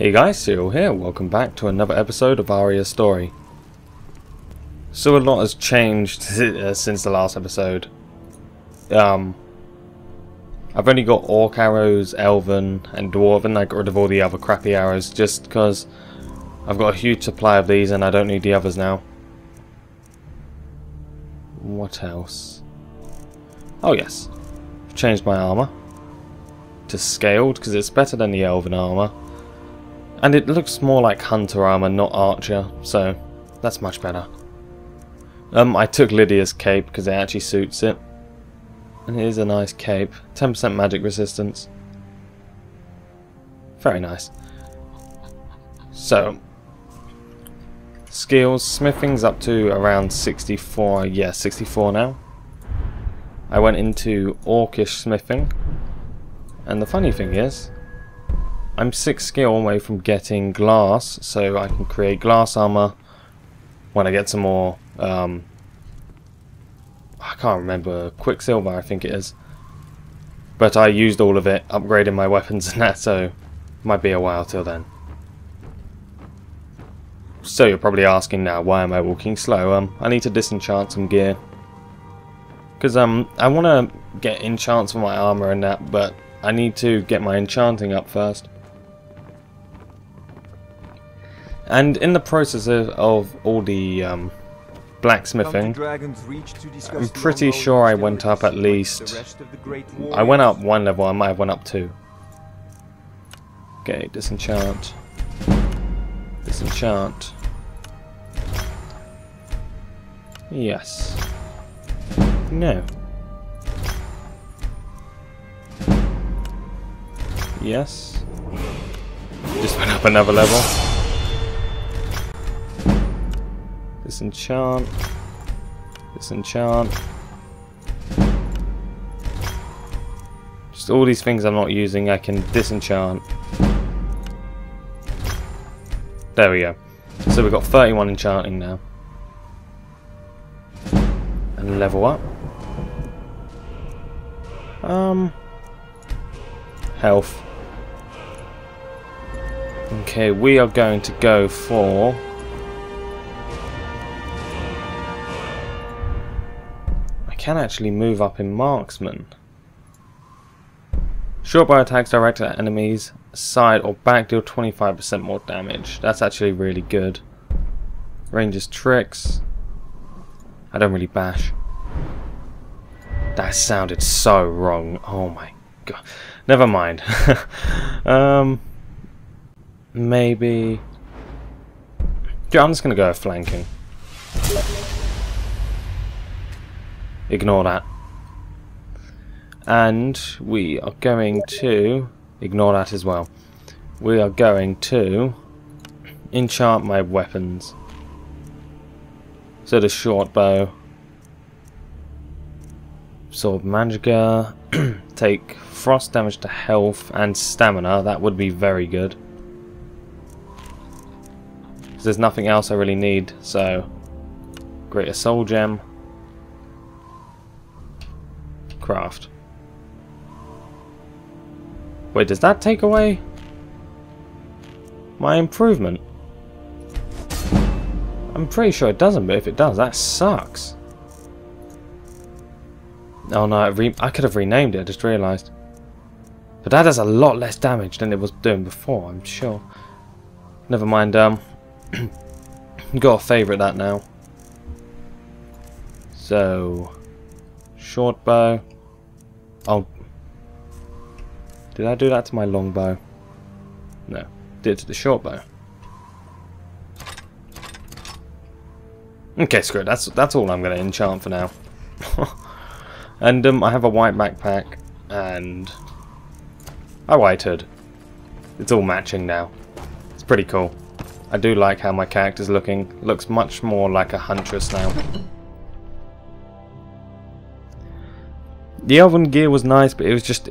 Hey guys, Cereal here, welcome back to another episode of Arya's story. So a lot has changed uh, since the last episode. Um, I've only got Orc arrows, Elven and Dwarven, I got rid of all the other crappy arrows just because I've got a huge supply of these and I don't need the others now. What else? Oh yes, I've changed my armour to scaled because it's better than the Elven armour. And it looks more like hunter armor, not archer, so that's much better. Um, I took Lydia's cape because it actually suits it. And it is a nice cape. 10% magic resistance. Very nice. So, skills, smithing's up to around 64, yeah, 64 now. I went into orcish smithing. And the funny thing is, I'm 6 skill away from getting glass, so I can create glass armor when I get some more, um, I can't remember, Quicksilver I think it is. But I used all of it, upgrading my weapons and that, so might be a while till then. So you're probably asking now, why am I walking slow? Um, I need to disenchant some gear. Because um, I want to get enchants for my armor and that, but I need to get my enchanting up first. And in the process of, of all the um, blacksmithing, I'm pretty sure I went up at least... I went up one level, I might have went up two. Okay, disenchant. Disenchant. Yes. No. Yes. Just went up another level. Disenchant. Disenchant. Just all these things I'm not using I can disenchant. There we go. So we've got 31 enchanting now. And level up. Um health. Okay, we are going to go for can actually move up in marksman. Short bow attacks directed at enemies, side or back deal 25% more damage. That's actually really good. Ranger's tricks. I don't really bash. That sounded so wrong. Oh my god. Never mind. um, maybe... Yeah, I'm just going to go flanking. Ignore that. And we are going to ignore that as well. We are going to enchant my weapons. So the short bow, sword magica, take frost damage to health and stamina. That would be very good. There's nothing else I really need, so greater soul gem. Craft. Wait, does that take away my improvement? I'm pretty sure it doesn't, but if it does, that sucks. Oh no, I could have renamed it, I just realised. But that does a lot less damage than it was doing before, I'm sure. Never mind, um... got a favourite that now. So... Short bow. Oh. Did I do that to my long bow? No. Did it to the short bow. Okay, screw it. That's, that's all I'm going to enchant for now. and um, I have a white backpack and white hood. It's all matching now. It's pretty cool. I do like how my character's looking. Looks much more like a huntress now. The elven gear was nice, but it was just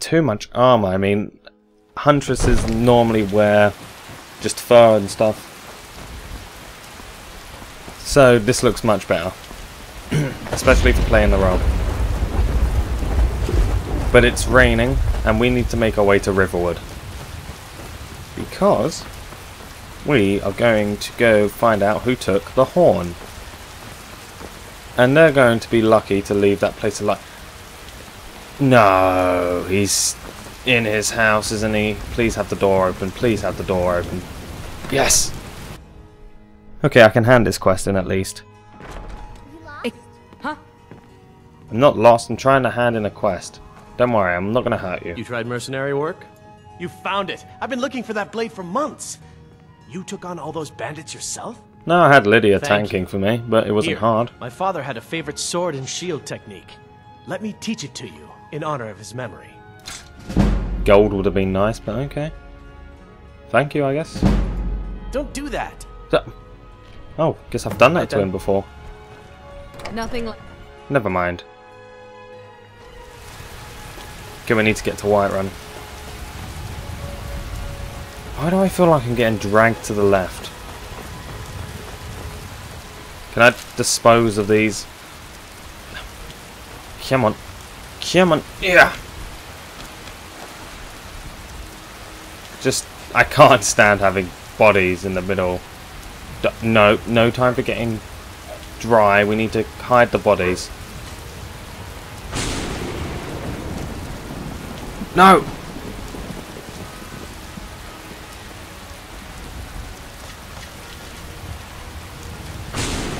too much armor. I mean, huntresses normally wear just fur and stuff. So this looks much better. Especially for playing the role. But it's raining, and we need to make our way to Riverwood. Because we are going to go find out who took the horn. And they're going to be lucky to leave that place alive. No, he's in his house, isn't he? Please have the door open. Please have the door open. Yes! Okay, I can hand this quest in at least. Huh? I'm not lost, I'm trying to hand in a quest. Don't worry, I'm not gonna hurt you. You tried mercenary work? You found it. I've been looking for that blade for months. You took on all those bandits yourself? No, I had Lydia Thank tanking for me, but it wasn't Here, hard. My father had a favorite sword and shield technique. Let me teach it to you in honor of his memory. Gold would have been nice, but okay. Thank you, I guess. Don't do that. So- oh, guess I've done that Right to then. him before. Nothing like. Never mind. Okay, we need to get to Whiterun. Why do I feel like I'm getting dragged to the left? Can I dispose of these? Come on. Come on. Yeah. Just, I can't stand having bodies in the middle. D- No, no time for getting dry. We need to hide the bodies. No!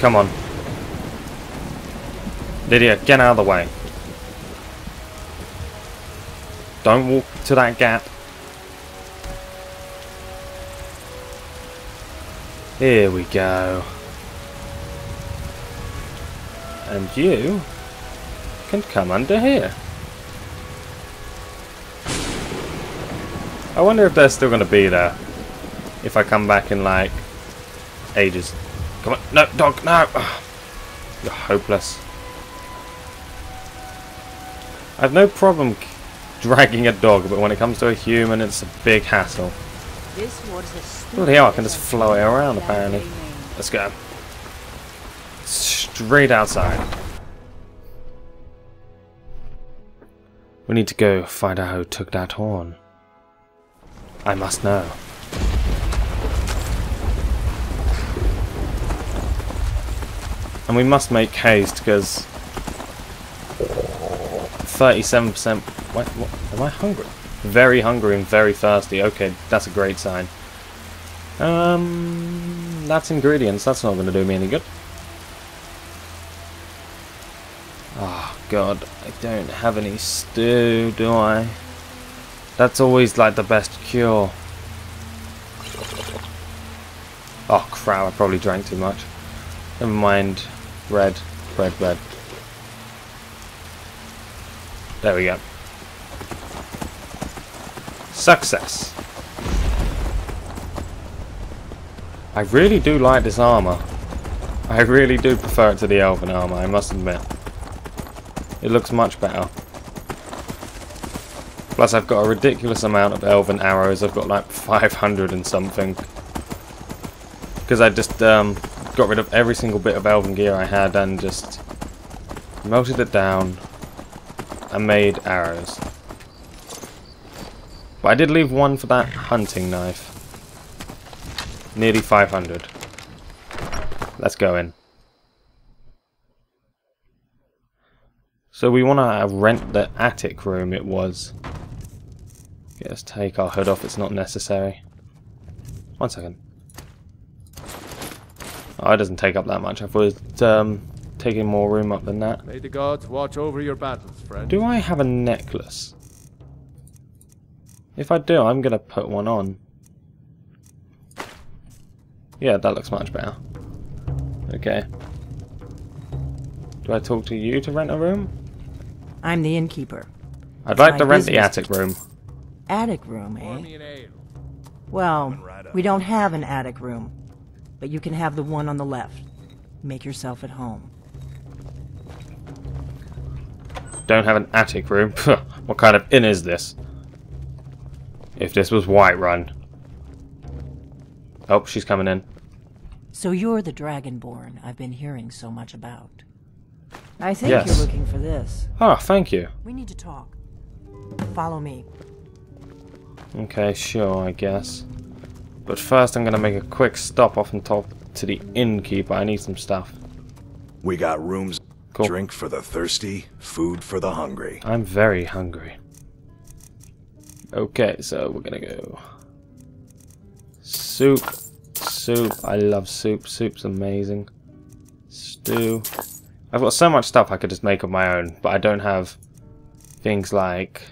Come on. Lydia, get out of the way. Don't walk to that gap. Here we go. And you can come under here. I wonder if they're still going to be there. If I come back in like ages. Come on. No, dog, no. You're hopeless. I have no problem dragging a dog, but when it comes to a human, it's a big hassle. Bloody hell, I can just flow it around apparently. Let's go. Straight outside. We need to go find out who took that horn. I must know. And we must make haste because 37%. What, am I hungry? Very hungry and very thirsty. Okay, that's a great sign. Um, that's ingredients. That's not going to do me any good. Oh God, I don't have any stew, do I? That's always like the best cure. Oh crap! I probably drank too much. Never mind. Red, red, red. There we go. Success. I really do like this armor. I really do prefer it to the elven armor, I must admit. It looks much better. Plus I've got a ridiculous amount of elven arrows. I've got like 500 and something. Because I just um, got rid of every single bit of elven gear I had and just melted it down and made arrows. But I did leave one for that hunting knife. Nearly 500. Let's go in. So we want to rent the attic room it was. Okay, let's take our hood off, it's not necessary. One second. Oh, it doesn't take up that much. I thought it was um, taking more room up than that. May the gods watch over your battles, friend. Do I have a necklace? If I do, I'm going to put one on. Yeah, that looks much better. Okay. Do I talk to you to rent a room? I'm the innkeeper. I'd like to rent the attic room. Attic room, eh? me an ale. Well, we don't have an attic room, but you can have the one on the left. Make yourself at home. Don't have an attic room? what kind of inn is this? If this was Whiterun. Oh, she's coming in. So you're the Dragonborn I've been hearing so much about. I think Yes. you're looking for this. Oh, thank you. We need to talk. Follow me. Okay, sure, I guess. But first I'm gonna make a quick stop off and talk to the innkeeper. I need some stuff. We got rooms, Cool. drink for the thirsty, food for the hungry. I'm very hungry. Okay, so we're gonna go soup, soup. I love soup. Soup's amazing. Stew. I've got so much stuff I could just make of my own, but I don't have things like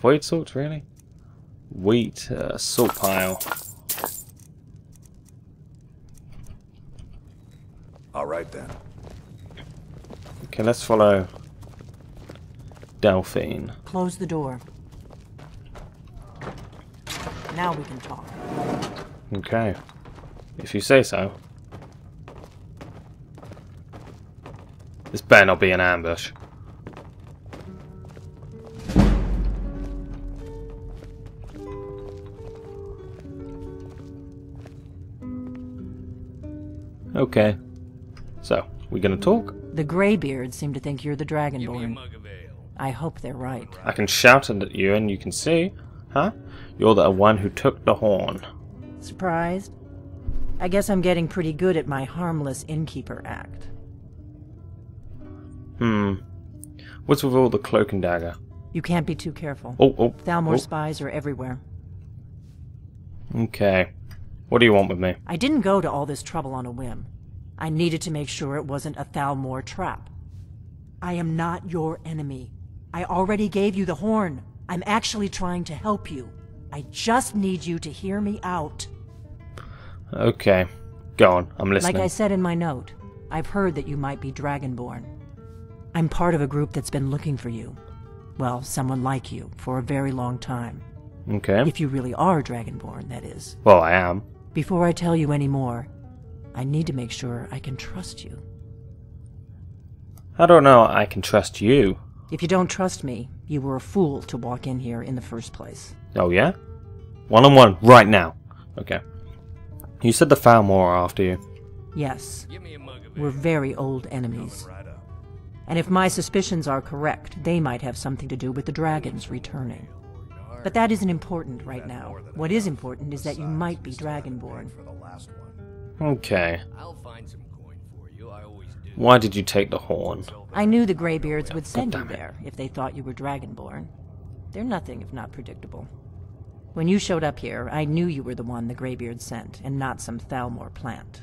void salt, really. Wheat, uh, salt pile. All right then. Okay, let's follow Delphine. Close the door. Now we can talk. Okay, if you say so. This better not be an ambush. Okay. So, we gonna talk? The Greybeards seem to think you're the Dragonborn. I hope they're right. I can shout at you and you can see. Huh? You're the one who took the horn. Surprised? I guess I'm getting pretty good at my harmless innkeeper act. Hmm. What's with all the cloak and dagger? You can't be too careful. Oh, oh. Thalmor oh. spies are everywhere. Okay. What do you want with me? I didn't go to all this trouble on a whim. I needed to make sure it wasn't a Thalmor trap. I am not your enemy. I already gave you the horn. I'm actually trying to help you. I just need you to hear me out. Okay. Go on. I'm listening. Like I said in my note, I've heard that you might be Dragonborn. I'm part of a group that's been looking for you. Well, someone like you, for a very long time. okay. If you really are Dragonborn, that is. Well, I am. Before I tell you any more, I need to make sure I can trust you. I don't know I can trust you. If you don't trust me, you were a fool to walk in here in the first place. Oh, yeah? One on one, right now. Okay. You said the Thalmor are after you. Yes, we're very old enemies. And if my suspicions are correct, they might have something to do with the dragons returning. But that isn't important right now. What is important is that you might be Dragonborn. Okay. I'll find some coin for you. I always do. Why did you take the horn? I knew the Greybeards would send you there if they thought you were Dragonborn. They're nothing if not predictable. When you showed up here, I knew you were the one the Greybeards sent, and not some Thalmor plant.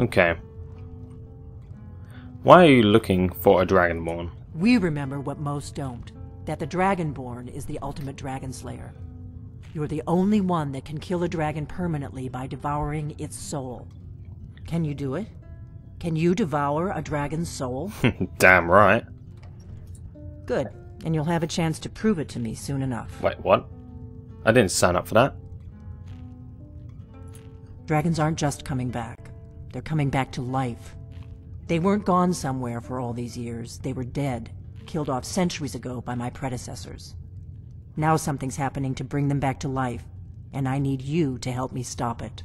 Okay. Why are you looking for a Dragonborn? We remember what most don't that the Dragonborn is the ultimate dragon slayer. You're the only one that can kill a dragon permanently by devouring its soul. Can you do it? Can you devour a dragon's soul? Damn right. Good, and you'll have a chance to prove it to me soon enough. Wait, what? I didn't sign up for that. Dragons aren't just coming back, they're coming back to life. They weren't gone somewhere for all these years, they were dead, killed off centuries ago by my predecessors. Now something's happening to bring them back to life, and I need you to help me stop it.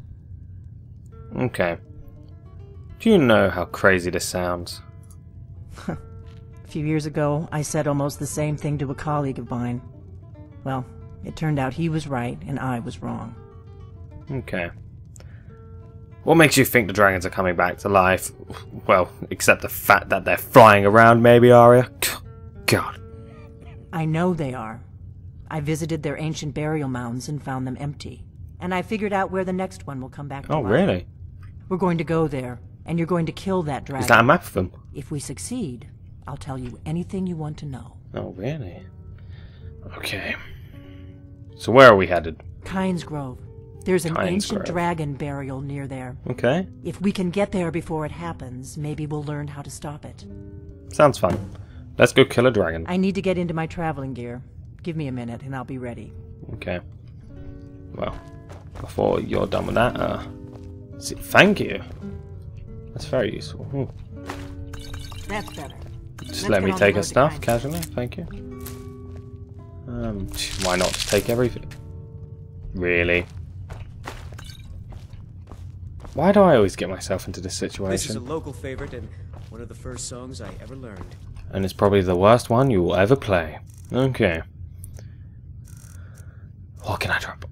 Okay. Do you know how crazy this sounds? A few years ago, I said almost the same thing to a colleague of mine. Well, it turned out he was right and I was wrong. Okay. What makes you think the dragons are coming back to life? Well, except the fact that they're flying around, maybe, Arya? God. I know they are. I visited their ancient burial mounds and found them empty. And I figured out where the next one will come back to Oh, life. really? We're going to go there, and you're going to kill that dragon. Is that a map of them? If we succeed, I'll tell you anything you want to know. Oh, really? Okay. So where are we headed? Kynes Grove. There's an Kynes ancient Grove. dragon burial near there. Okay. If we can get there before it happens, maybe we'll learn how to stop it. Sounds fun. Let's go kill a dragon. I need to get into my traveling gear. Give me a minute and I'll be ready. Okay. Well, before you're done with that, uh, see, thank you. That's very useful. Hmm. That's better. Just Let's let me take road stuff casually. Thank you. Um, why not just take everything? Really? Why do I always get myself into this situation? This is a local favorite and one of the first songs I ever learned. And it's probably the worst one you will ever play. Okay. What can I drop?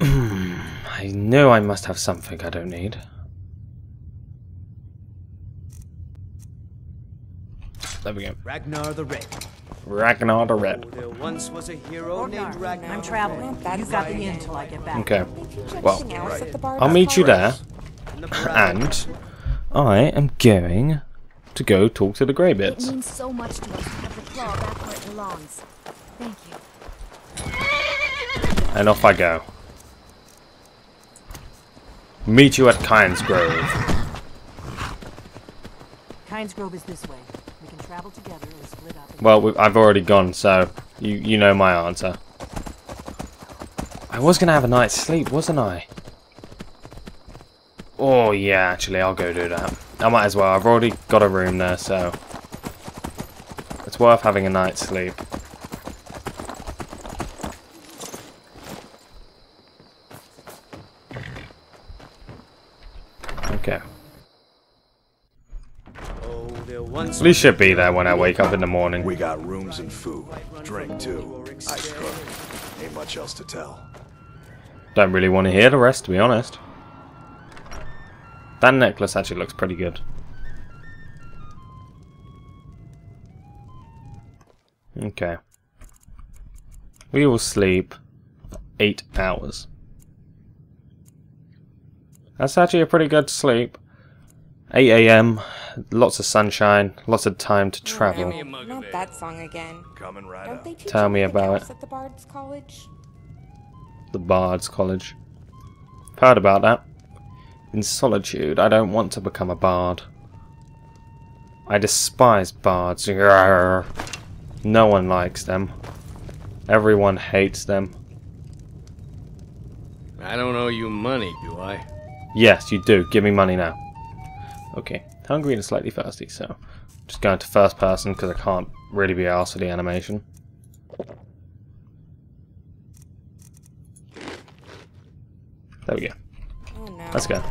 I know I must have something I don't need. There we go. Ragnar the Red. Ragnar the Red. Oh, there once was a hero named Ragnar. I'm the traveling. Red. You got the inn until I get back. Okay. Well, Well, I'll meet you there, And the Bride. and I am going to go talk to the It means so much to us to have the claw back where it belongs. Thank you. And off I go. Meet you at Kynes Grove. Kynes Grove is this way. Well, we- I've already gone, so you you know my answer. I was gonna have a night's sleep, wasn't I? Oh yeah, actually, I'll go do that. I might as well. I've already got a room there, so it's worth having a night's sleep. Okay. Oh, there once At least should be there when I wake up in the morning. We got rooms and food. Drink, too. I cook. Ain't much else to tell. Don't really want to hear the rest, to be honest. That necklace actually looks pretty good. Okay. We will sleep eight hours. That's actually a pretty good sleep. 8 a.m., lots of sunshine, lots of time to travel. Not that song again. Coming right Don't they teach Tell me about else it. at the Bard's College? the Bard's College. Heard about that. In solitude, I don't want to become a bard. I despise bards. No one likes them. Everyone hates them. I don't owe you money, do I? Yes, you do. Give me money now. Okay. Hungry and slightly thirsty, so... Just going to first person because I can't really be asked for the animation. There we go. Oh no. Let's go.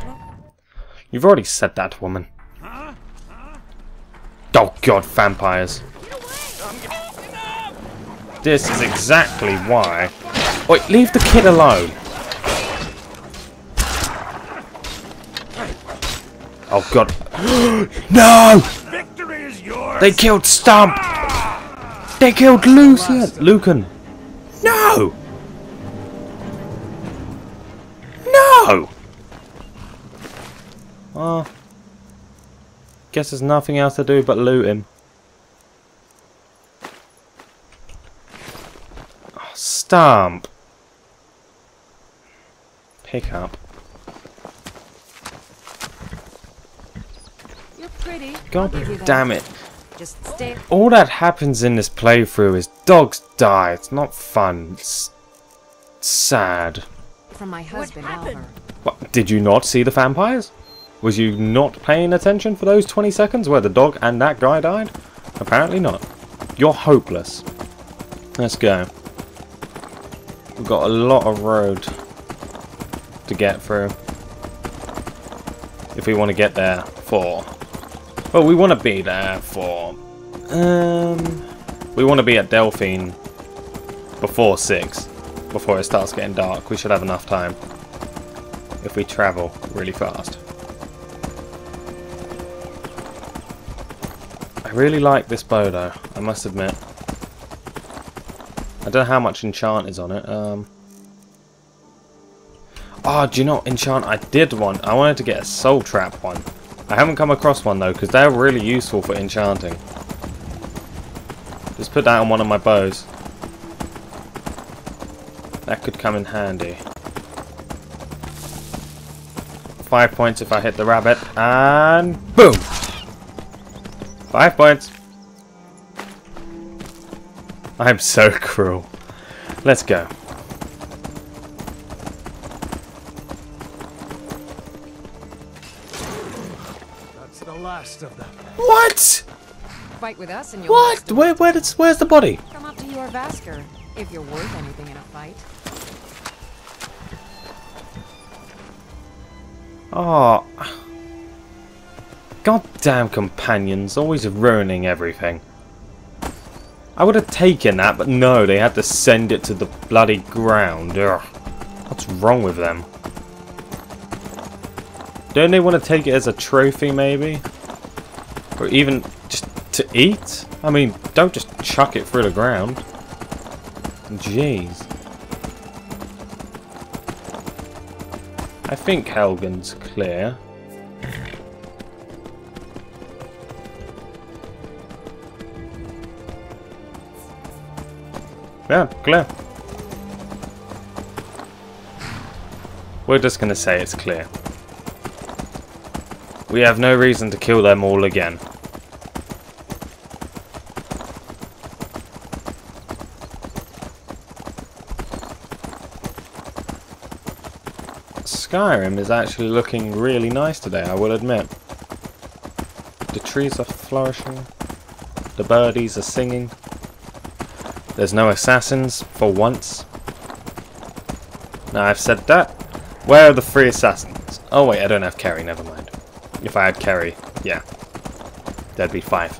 You've already said that, woman. Oh god, vampires. This is exactly why... Wait, leave the kid alone. Oh god. no! Victory is yours! They killed Stump! They killed Lucian! Lucan! No! No! Oh. Guess there's nothing else to do but loot him. Oh, Stump! Pick up. You're pretty. I'll God give you that. damn it. Just stay. All that happens in this playthrough is dogs die. It's not fun. It's sad. From my husband, Oliver. What, did you not see the vampires? Was you not paying attention for those 20 seconds where the dog and that guy died? Apparently not. You're hopeless. Let's go. We've got a lot of road to get through. If we want to get there for... Well, we want to be there for... Um, we want to be at Delphine before 6. Before it starts getting dark. We should have enough time. If we travel really fast. I really like this bow though, I must admit. I don't know how much enchant is on it. Um, oh, do you know enchant I did want? I wanted to get a soul trap one. I haven't come across one though, because they're really useful for enchanting. Just put that on one of my bows. That could come in handy. Five points if I hit the rabbit, and boom! Five points. I'm so cruel. Let's go. With us and you'll What? Where, where does, where's the body? come up to Jorrvaskr if you're worth anything in a fight. Ah. Oh. Goddamn companions, always ruining everything. I would have taken that, but no, they had to send it to the bloody ground. Ugh. What's wrong with them? Don't they want to take it as a trophy, maybe? Or even to eat? I mean, don't just chuck it through the ground. Jeez. I think Helgen's clear. Yeah, clear. We're just going to say it's clear. We have no reason to kill them all again. Skyrim is actually looking really nice today, I will admit. The trees are flourishing. The birdies are singing. There's no assassins, for once. Now I've said that. Where are the three assassins? Oh wait, I don't have Kerry, never mind. If I had Kerry, yeah. There'd be five.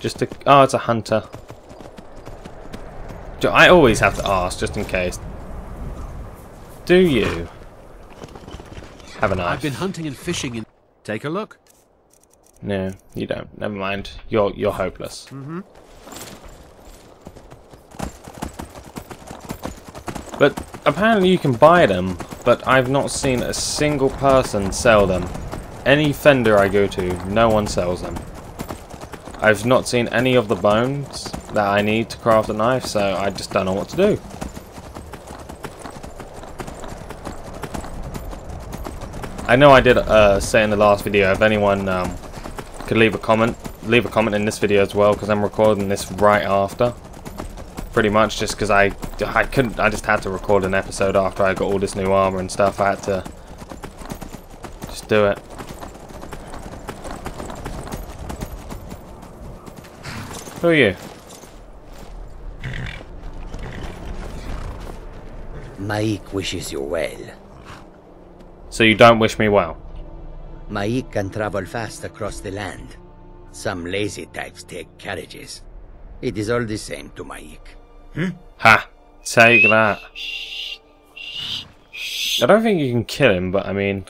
Just a... Oh, it's a hunter. I always have to ask, just in case. Do you have a knife? I've been hunting and fishing in... Take a look. No, you don't. Never mind. You're you're hopeless. Mm-hmm. But apparently you can buy them, but I've not seen a single person sell them. Any fender I go to, no one sells them. I've not seen any of the bones that I need to craft a knife, so I just don't know what to do. I know I did uh, say in the last video, if anyone um, could leave a comment, leave a comment in this video as well, because I'm recording this right after. Pretty much just because I, I couldn't, I just had to record an episode after I got all this new armor and stuff. I had to just do it. Who are you? M'aiq wishes you well. So you don't wish me well? M'aiq can travel fast across the land. Some lazy types take carriages. It is all the same to M'aiq. Hmm? Ha! Take that. I don't think you can kill him, but I mean...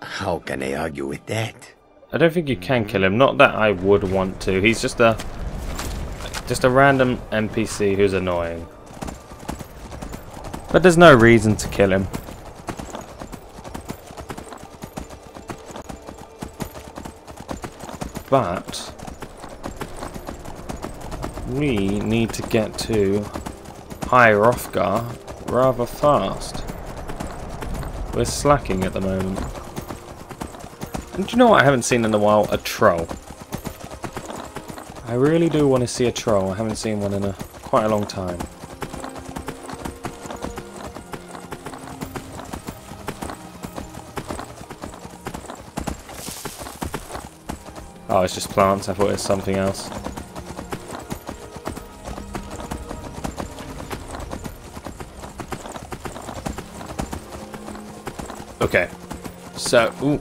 How can I argue with that? I don't think you can kill him. Not that I would want to. He's just a... Just a random NPC who's annoying. But there's no reason to kill him. But... We need to get to High Hrothgar rather fast. We're slacking at the moment. And do you know what I haven't seen in a while? A troll. I really do want to see a troll. I haven't seen one in a quite a long time. Oh, it's just plants. I thought it was something else. Okay. So, ooh.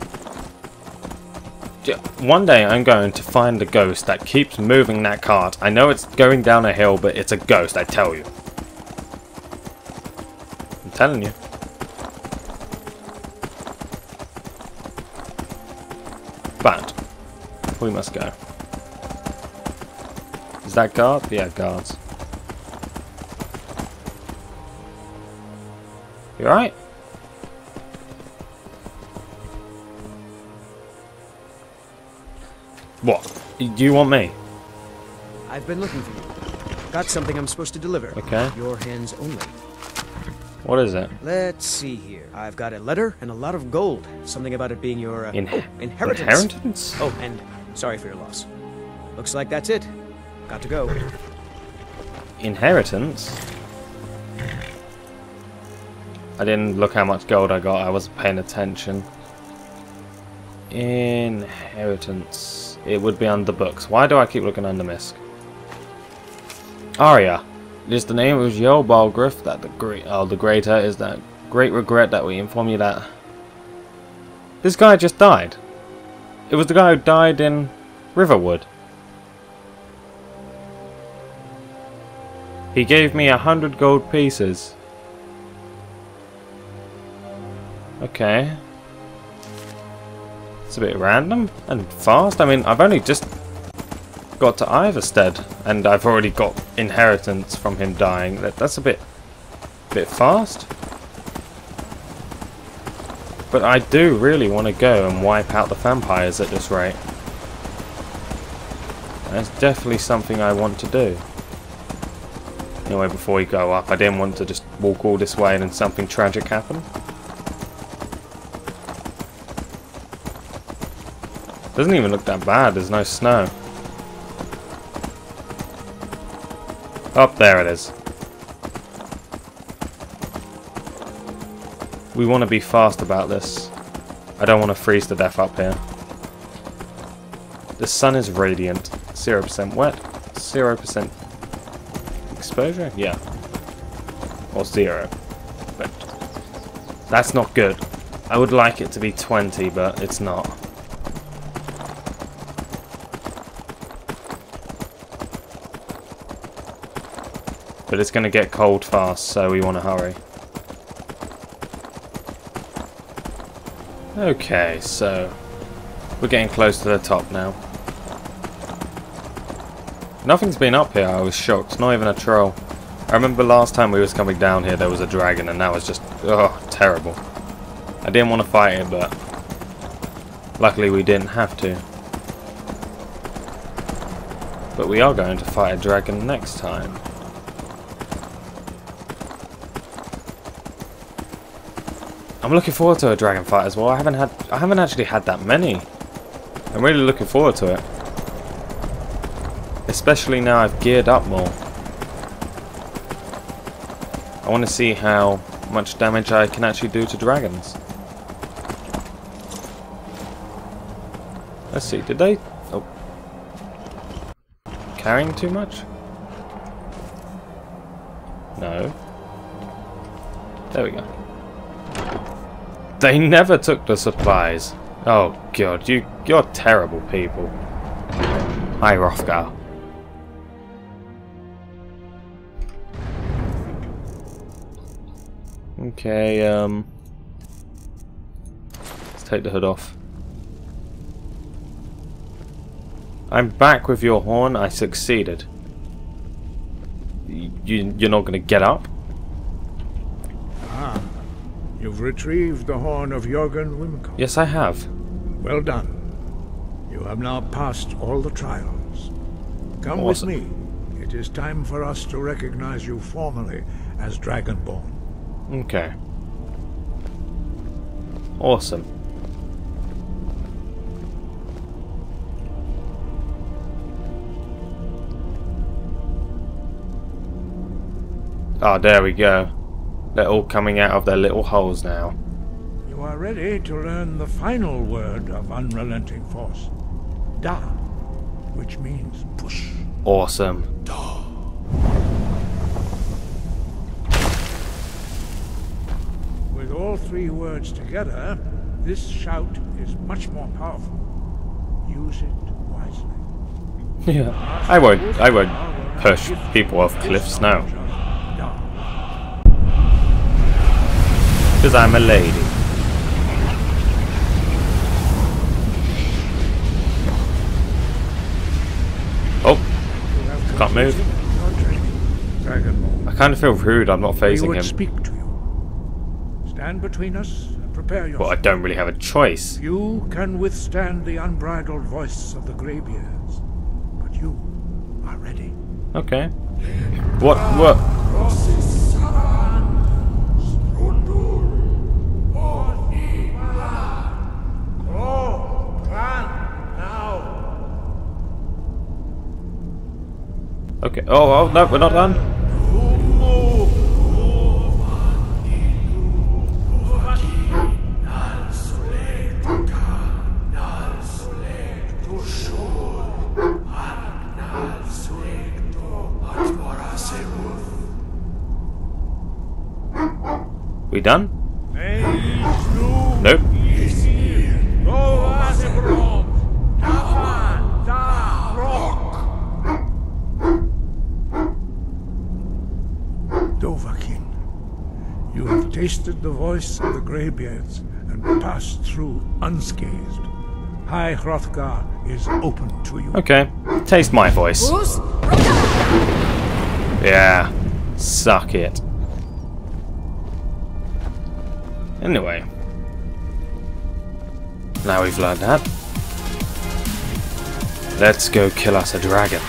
One day I'm going to find the ghost that keeps moving that cart. I know it's going down a hill, but it's a ghost, I tell you. I'm telling you. But, we must go. Is that guard? Yeah, guards. You alright? What? Do you want me? I've been looking for you. Got something I'm supposed to deliver. Okay. Your hands only. What is it? Let's see here. I've got a letter and a lot of gold. Something about it being your uh, In oh, inheritance. inheritance? Oh, and sorry for your loss. Looks like that's it. Got to go. Inheritance? I didn't look how much gold I got. I wasn't paying attention. Inheritance. It would be under books. Why do I keep looking under Misk? Arya. It is the name of Jarl Balgruuf that the great oh, the greater is that great regret that we inform you that this guy just died. It was the guy who died in Riverwood. He gave me a hundred gold pieces. Okay. It's a bit random and fast. I mean, I've only just got to Ivarstead and I've already got inheritance from him dying. That, that's a bit, bit fast. But I do really want to go and wipe out the vampires at this rate. That's definitely something I want to do. Anyway, before we go up, I didn't want to just walk all this way and then something tragic happen. Doesn't even look that bad, there's no snow. Up oh, there it is. We want to be fast about this. I don't want to freeze to death up here. The sun is radiant. 0% wet. 0% exposure? Yeah. Or 0. But that's not good. I would like it to be 20, but it's not. But it's going to get cold fast, so we want to hurry. Okay, so we're getting close to the top now. Nothing's been up here, I was shocked, not even a troll. I remember last time we was coming down here there was a dragon and that was just, oh, terrible. I didn't want to fight it, but luckily we didn't have to. But we are going to fight a dragon next time. I'm looking forward to a dragon fight as well. I haven't had I haven't actually had that many. I'm really looking forward to it. Especially now I've geared up more. I want to see how much damage I can actually do to dragons. Let's see, did they... Oh. Carrying too much? No. There we go. They never took the supplies. Oh god, you you're terrible people. High Hrothgar. Okay, um let's take the hood off. I'm back with your horn, I succeeded. You, you're not going to get up? You've retrieved the horn of Jurgen Windcaller. Yes, I have. Well done. You have now passed all the trials. Come awesome. with me. It is time for us to recognize you formally as Dragonborn. Okay. Awesome. Oh, there we go. They're all coming out of their little holes now. You are ready to learn the final word of unrelenting force. Dah, which means push. Awesome. Dah. With all three words together, this shout is much more powerful. Use it wisely. Yeah, I won't. I won't push people off cliffs now. Because I'm a lady. Oh, can't move. I kind of feel rude. I'm not facing him. Speak to you. Stand between us and prepare yourself. Well, I don't really have a choice. You can withstand the unbridled voice of the Greybeards, but you are ready. Okay. What? What? Okay. Oh, oh, no, we're not done. Tasted the voice of the Greybeards and passed through unscathed. High Hrothgar is open to you. Okay, taste my voice. Yeah, suck it. Anyway, now we've learned that. Let's go kill us a dragon.